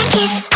Never